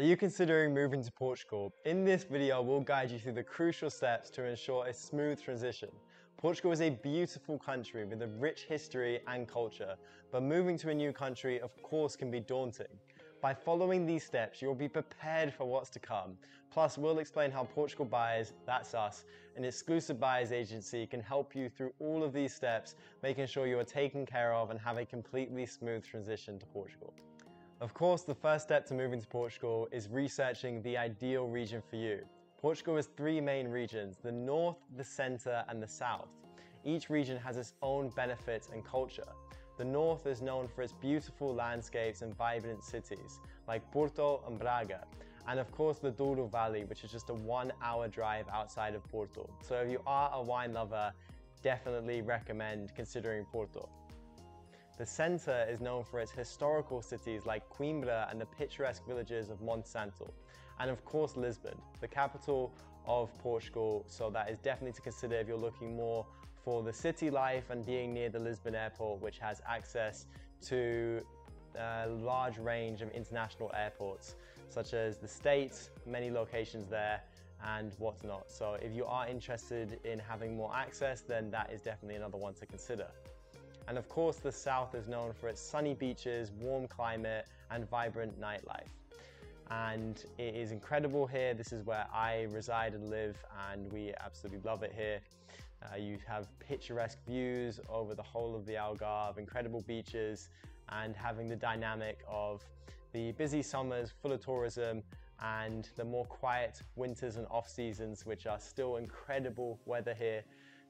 Are you considering moving to Portugal? In this video, we'll guide you through the crucial steps to ensure a smooth transition. Portugal is a beautiful country with a rich history and culture, but moving to a new country, of course, can be daunting. By following these steps, you'll be prepared for what's to come. Plus, we'll explain how Portugal Buyers, that's us, an exclusive buyers agency can help you through all of these steps, making sure you are taken care of and have a completely smooth transition to Portugal. Of course, the first step to moving to Portugal is researching the ideal region for you. Portugal has three main regions, the north, the centre and the south. Each region has its own benefits and culture. The north is known for its beautiful landscapes and vibrant cities, like Porto and Braga, and of course the Douro Valley, which is just a one hour drive outside of Porto. So if you are a wine lover, definitely recommend considering Porto. The centre is known for its historical cities like Coimbra and the picturesque villages of Monsanto. And of course Lisbon, the capital of Portugal, so that is definitely to consider if you're looking more for the city life and being near the Lisbon airport, which has access to a large range of international airports, such as the States, many locations there, and whatnot. So if you are interested in having more access, then that is definitely another one to consider. And of course, the South is known for its sunny beaches, warm climate, and vibrant nightlife. And it is incredible here. This is where I reside and live, and we absolutely love it here. Uh, you have picturesque views over the whole of the Algarve, incredible beaches, and having the dynamic of the busy summers full of tourism and the more quiet winters and off seasons, which are still incredible weather here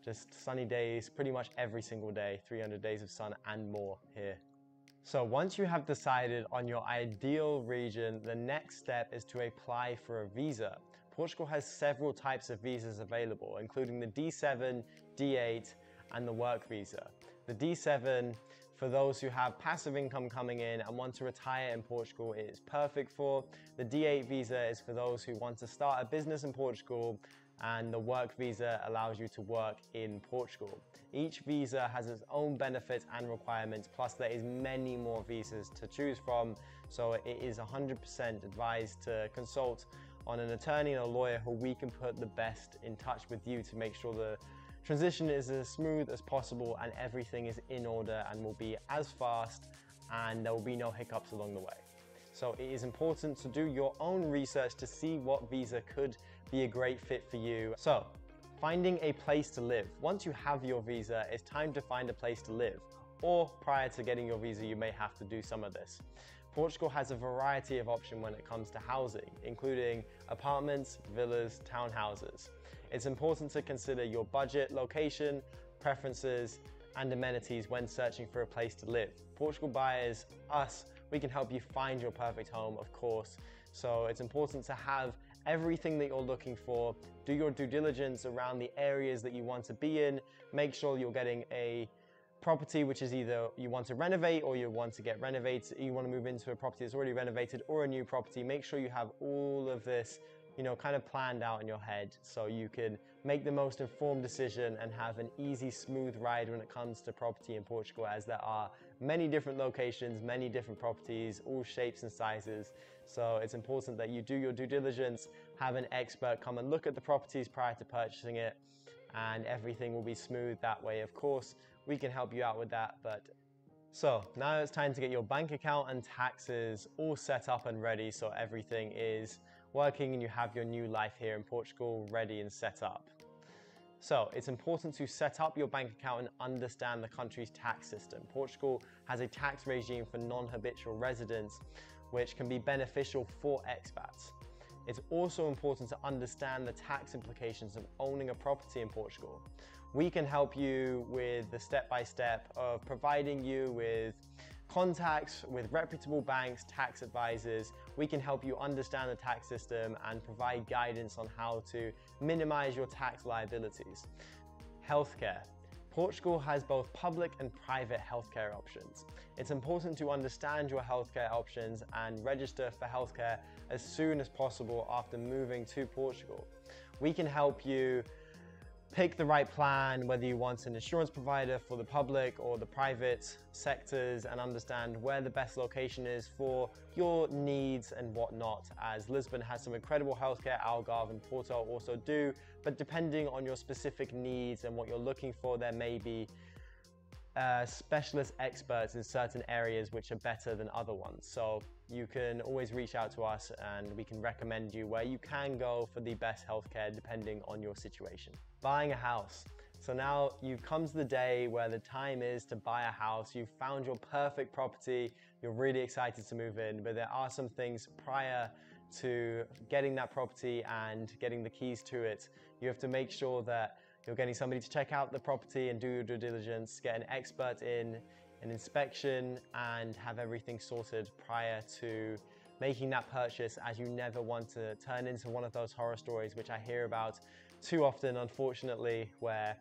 just sunny days pretty much every single day, 300 days of sun and more here. So once you have decided on your ideal region, the next step is to apply for a visa. Portugal has several types of visas available, including the D7, D8, and the work visa. The D7, for those who have passive income coming in and want to retire in Portugal, it is perfect for. The D8 visa is for those who want to start a business in Portugal and the work visa allows you to work in Portugal. Each visa has its own benefits and requirements, plus there is many more visas to choose from. So it is 100% advised to consult on an attorney and a lawyer who we can put the best in touch with you to make sure the transition is as smooth as possible and everything is in order and will be as fast and there will be no hiccups along the way. So it is important to do your own research to see what visa could be a great fit for you. So finding a place to live. Once you have your visa, it's time to find a place to live. Or prior to getting your visa, you may have to do some of this. Portugal has a variety of options when it comes to housing, including apartments, villas, townhouses. It's important to consider your budget, location, preferences, and amenities when searching for a place to live. Portugal buyers, us, we can help you find your perfect home, of course. So it's important to have everything that you're looking for. Do your due diligence around the areas that you want to be in. Make sure you're getting a property which is either you want to renovate or you want to get renovated, you want to move into a property that's already renovated or a new property. Make sure you have all of this you know, kind of planned out in your head so you can make the most informed decision and have an easy, smooth ride when it comes to property in Portugal as there are many different locations, many different properties, all shapes and sizes. So it's important that you do your due diligence, have an expert come and look at the properties prior to purchasing it and everything will be smooth that way. Of course, we can help you out with that, but so now it's time to get your bank account and taxes all set up and ready so everything is working and you have your new life here in Portugal ready and set up. So it's important to set up your bank account and understand the country's tax system. Portugal has a tax regime for non-habitual residents, which can be beneficial for expats. It's also important to understand the tax implications of owning a property in Portugal. We can help you with the step-by-step -step of providing you with contacts with reputable banks, tax advisors. We can help you understand the tax system and provide guidance on how to minimize your tax liabilities. Healthcare. Portugal has both public and private healthcare options. It's important to understand your healthcare options and register for healthcare as soon as possible after moving to Portugal. We can help you pick the right plan, whether you want an insurance provider for the public or the private sectors, and understand where the best location is for your needs and whatnot. As Lisbon has some incredible healthcare, Algarve and Porto also do, but depending on your specific needs and what you're looking for, there may be uh, specialist experts in certain areas which are better than other ones. So you can always reach out to us and we can recommend you where you can go for the best healthcare depending on your situation. Buying a house. So now you've come to the day where the time is to buy a house. You've found your perfect property. You're really excited to move in, but there are some things prior to getting that property and getting the keys to it. You have to make sure that you're getting somebody to check out the property and do your due diligence, get an expert in, an inspection, and have everything sorted prior to making that purchase as you never want to turn into one of those horror stories which I hear about too often, unfortunately, where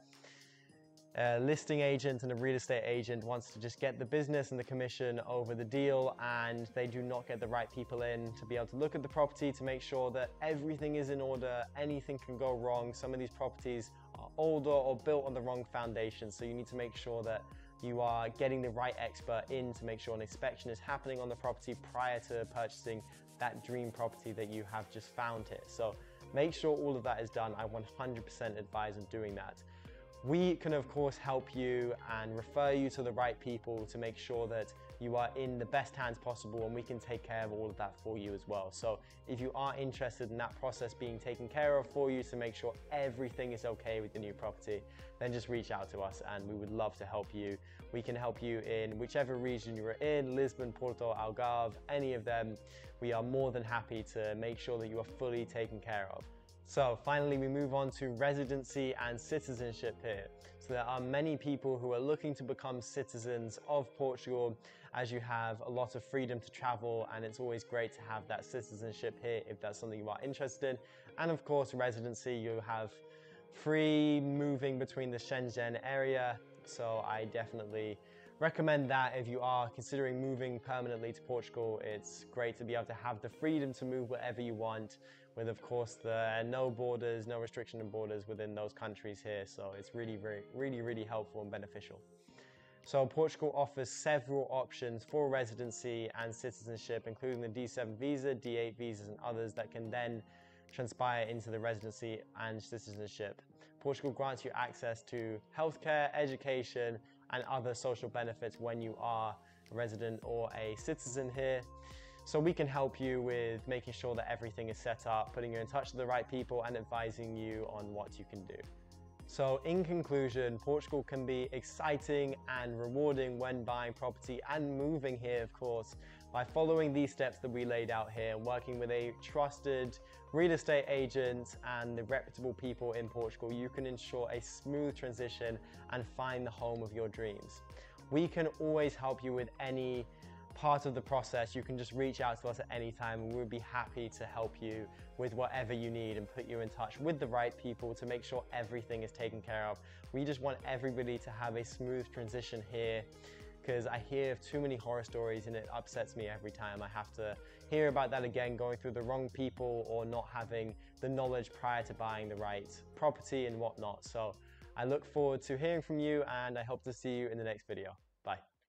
a listing agent and a real estate agent wants to just get the business and the commission over the deal and they do not get the right people in to be able to look at the property to make sure that everything is in order, anything can go wrong. Some of these properties are older or built on the wrong foundation. So you need to make sure that you are getting the right expert in to make sure an inspection is happening on the property prior to purchasing that dream property that you have just found here. So make sure all of that is done. I 100% advise on doing that. We can of course help you and refer you to the right people to make sure that you are in the best hands possible and we can take care of all of that for you as well. So if you are interested in that process being taken care of for you to make sure everything is okay with the new property, then just reach out to us and we would love to help you. We can help you in whichever region you're in, Lisbon, Porto, Algarve, any of them. We are more than happy to make sure that you are fully taken care of. So finally, we move on to residency and citizenship here. So there are many people who are looking to become citizens of Portugal as you have a lot of freedom to travel and it's always great to have that citizenship here if that's something you are interested in. And of course, residency, you have free moving between the Schengen area. So I definitely recommend that if you are considering moving permanently to Portugal. It's great to be able to have the freedom to move wherever you want with of course the no borders, no restriction of borders within those countries here. So it's really, very, really, really helpful and beneficial. So Portugal offers several options for residency and citizenship, including the D7 visa, D8 visas and others that can then transpire into the residency and citizenship. Portugal grants you access to healthcare, education, and other social benefits when you are a resident or a citizen here. So we can help you with making sure that everything is set up, putting you in touch with the right people and advising you on what you can do. So in conclusion, Portugal can be exciting and rewarding when buying property and moving here, of course, by following these steps that we laid out here, working with a trusted real estate agent and the reputable people in Portugal, you can ensure a smooth transition and find the home of your dreams. We can always help you with any part of the process, you can just reach out to us at any time and we'll be happy to help you with whatever you need and put you in touch with the right people to make sure everything is taken care of. We just want everybody to have a smooth transition here because I hear too many horror stories and it upsets me every time I have to hear about that again, going through the wrong people or not having the knowledge prior to buying the right property and whatnot. So I look forward to hearing from you and I hope to see you in the next video. Bye.